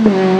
Mm-hmm.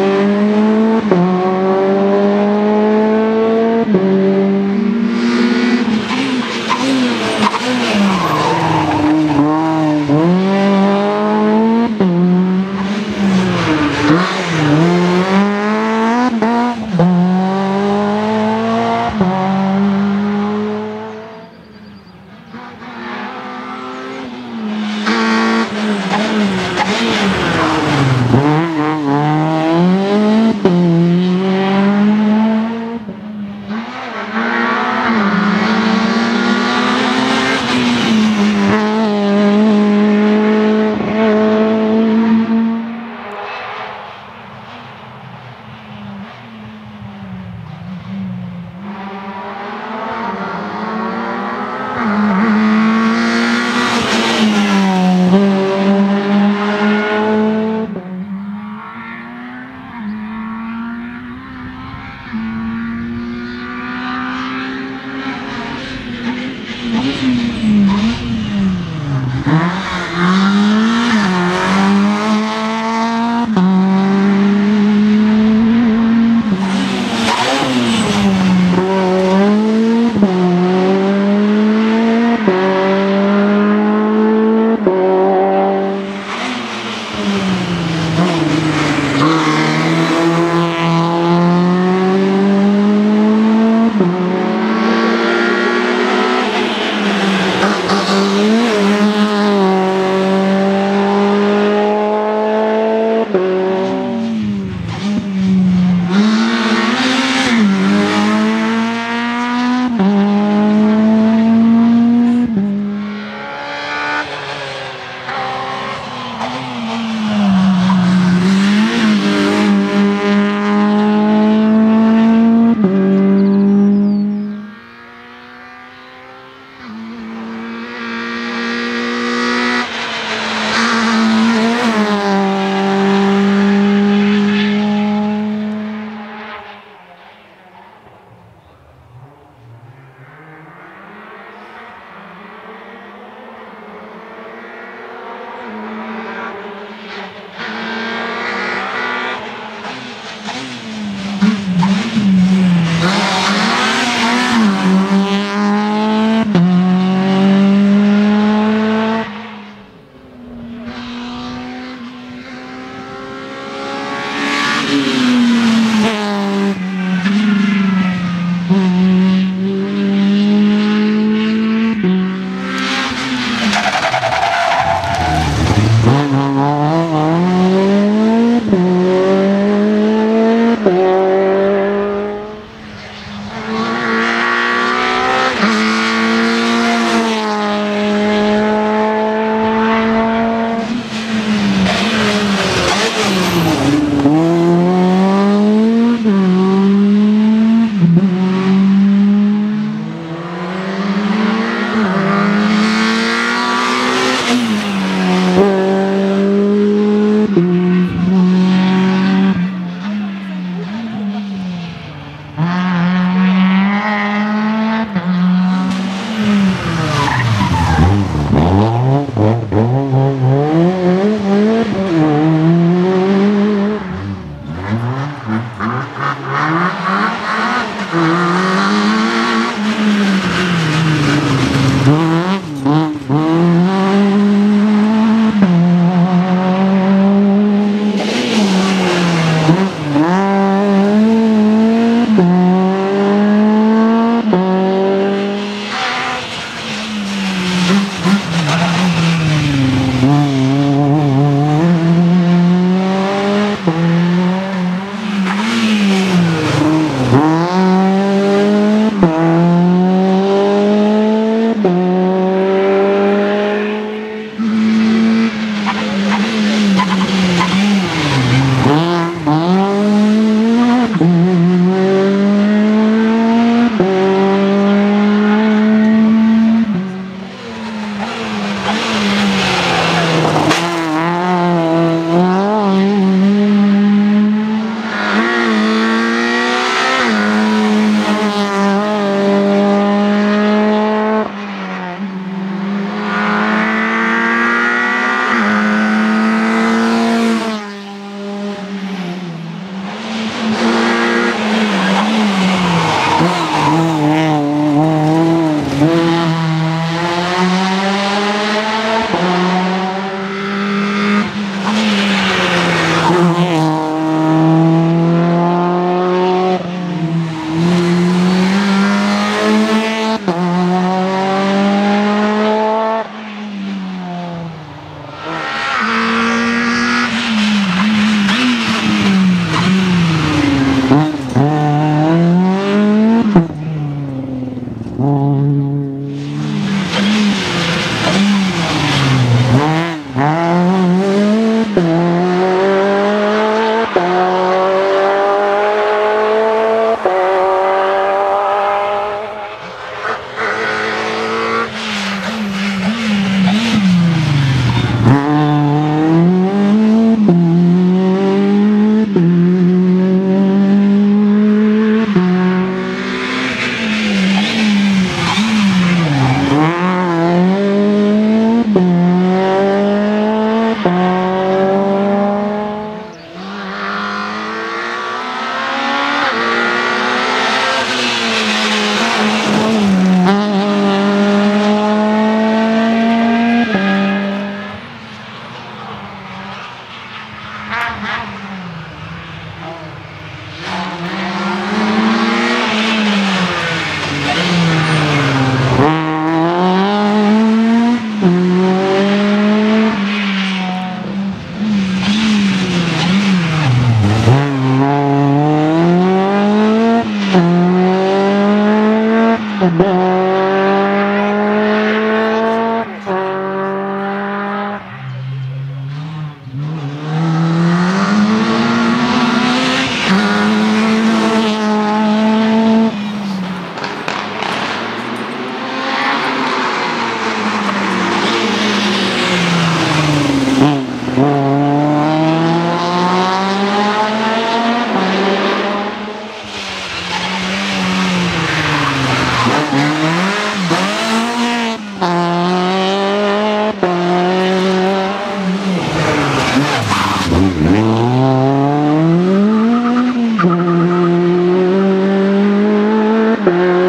Mm-hmm.